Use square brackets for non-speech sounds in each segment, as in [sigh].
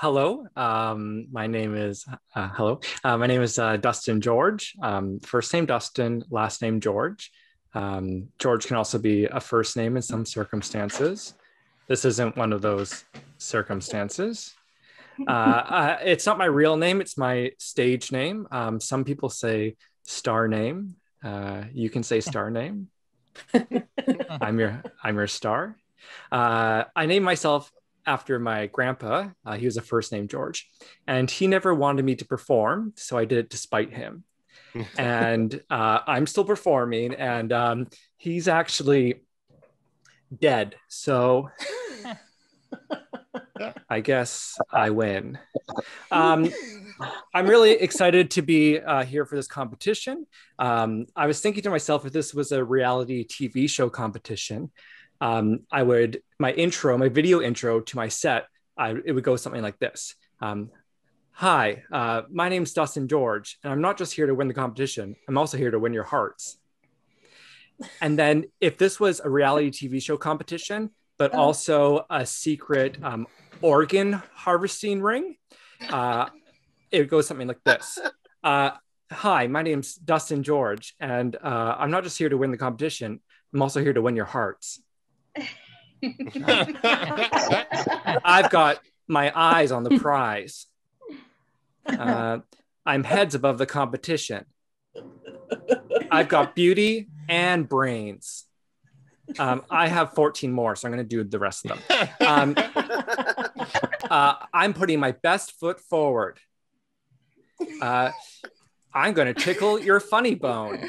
hello. Um, my name is uh, hello. Uh, my name is uh, Dustin George. Um, first name Dustin, last name George. Um, George can also be a first name in some circumstances. This isn't one of those circumstances. Uh, uh, it's not my real name; it's my stage name. Um, some people say star name. Uh, you can say star name. [laughs] I'm your I'm your star. Uh, I named myself after my grandpa. Uh, he was a first name George, and he never wanted me to perform, so I did it despite him. [laughs] and uh, I'm still performing, and um, he's actually dead. So [laughs] I guess I win. Um, I'm really excited to be uh, here for this competition. Um, I was thinking to myself if this was a reality TV show competition, um, I would my intro, my video intro to my set, I, it would go something like this. Um, Hi, uh, my name's Dustin George, and I'm not just here to win the competition. I'm also here to win your hearts. And then, if this was a reality TV show competition, but oh. also a secret um, organ harvesting ring, uh, it goes something like this. [laughs] Uh, Hi, my name's Dustin George, and uh, I'm not just here to win the competition. I'm also here to win your hearts. I've got my eyes on the prize. Uh, I'm heads above the competition. I've got beauty and brains. Um, I have 14 more, so I'm going to do the rest of them. Um, uh, I'm putting my best foot forward. Uh, I'm going to tickle your funny bone.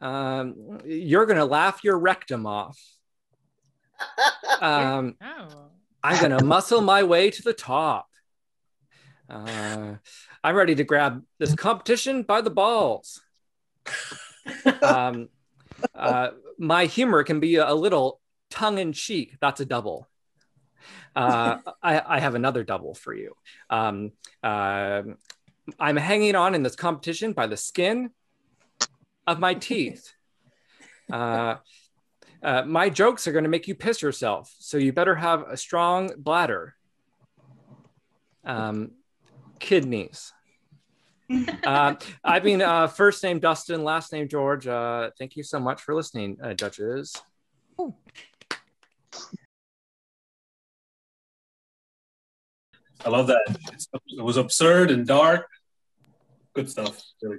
Um, you're going to laugh your rectum off. Um, [laughs] oh. I'm going to muscle my way to the top. Uh, I'm ready to grab this competition by the balls. Um, uh, my humor can be a little tongue in cheek. That's a double. Uh, I, I, have another double for you. Um, uh, I'm hanging on in this competition by the skin of my teeth. Uh, uh, my jokes are going to make you piss yourself, so you better have a strong bladder. Um, kidneys. [laughs] uh, I mean, uh, first name Dustin, last name George. Uh, thank you so much for listening, uh, judges. I love that. It's, it was absurd and dark. Good stuff, really.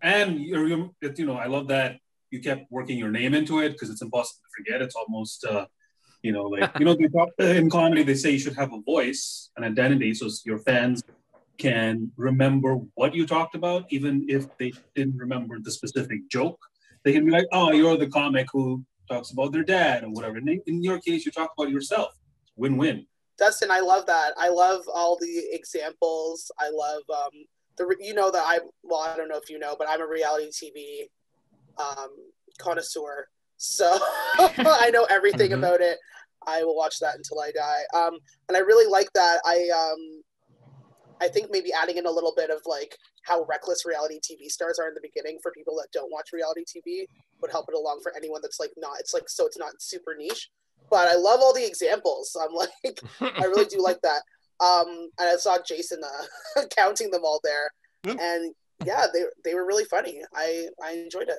And you you know, I love that you kept working your name into it because it's impossible to forget. It's almost, uh, you know, like you know, they talk, [laughs] in comedy they say you should have a voice, an identity, so your fans can remember what you talked about, even if they didn't remember the specific joke. They can be like, "Oh, you're the comic who talks about their dad or whatever." In, in your case, you talk about yourself. Win-win. Dustin, I love that. I love all the examples. I love um, the you know that I well I don't know if you know, but I'm a reality TV um, connoisseur, so [laughs] [laughs] I know everything mm-hmm. about it. I will watch that until I die. Um, and I really like that. I um, I think maybe adding in a little bit of like how reckless reality TV stars are in the beginning for people that don't watch reality TV would help it along for anyone that's like not. It's like so it's not super niche. But I love all the examples. I'm like, [laughs] I really do like that. Um, and I saw Jason uh, counting them all there, and yeah, they they were really funny. I I enjoyed it.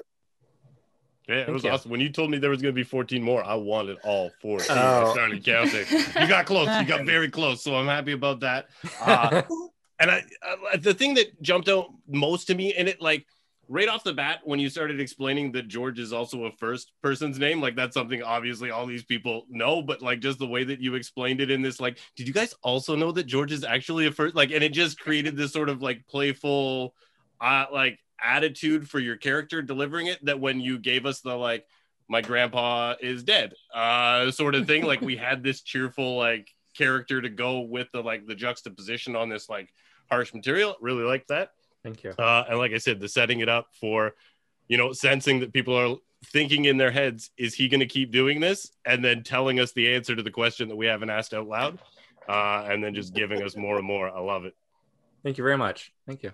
Yeah, it was awesome. When you told me there was going to be 14 more, I wanted all 14. Oh. I started counting. [laughs] You got close. You got very close. So I'm happy about that. Uh, [laughs] and I, uh, the thing that jumped out most to me in it, like right off the bat, when you started explaining that George is also a first person's name, like that's something obviously all these people know, but like just the way that you explained it in this, like, did you guys also know that George is actually a first? Like, and it just created this sort of like playful, uh, like attitude for your character delivering it that when you gave us the like my grandpa is dead uh sort of thing like we [laughs] had this cheerful like character to go with the like the juxtaposition on this like harsh material. Really like that. Thank you. Uh and like i said the setting it up for you know sensing that people are thinking in their heads is he going to keep doing this? and then telling us the answer to the question that we haven't asked out loud uh and then just giving us more and more. I love it. Thank you very much. Thank you